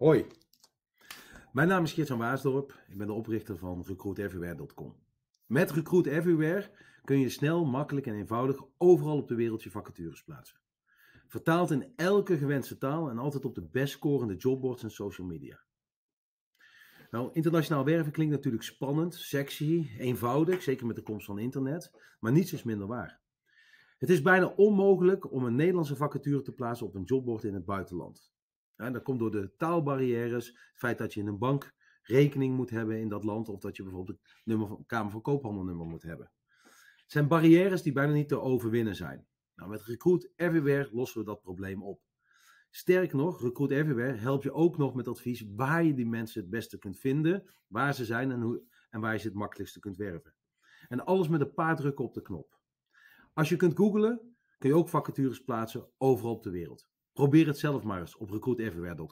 Hoi, mijn naam is Geert-Jan Waasdorp. Ik ben de oprichter van recruiteverywhere.com. Met Recruit Everywhere kun je snel, makkelijk en eenvoudig overal op de wereld je vacatures plaatsen. Vertaald in elke gewenste taal en altijd op de best scorende jobboards en social media. Nou, internationaal werven klinkt natuurlijk spannend, sexy, eenvoudig, zeker met de komst van internet, maar niets is minder waar. Het is bijna onmogelijk om een Nederlandse vacature te plaatsen op een jobboard in het buitenland. Dat komt door de taalbarrières, het feit dat je in een bank rekening moet hebben in dat land, of dat je bijvoorbeeld het nummer van Kamer van Koophandelnummer moet hebben. Het zijn barrières die bijna niet te overwinnen zijn. Nou, met Recruit Everywhere lossen we dat probleem op. Sterker nog, Recruit Everywhere helpt je ook nog met advies waar je die mensen het beste kunt vinden, waar ze zijn en, hoe, en waar je ze het makkelijkste kunt werven. En alles met een paar drukken op de knop. Als je kunt googlen, kun je ook vacatures plaatsen overal op de wereld. Probeer het zelf maar eens op recruiteverywhere.com.